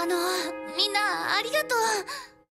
あのみんなありがとう。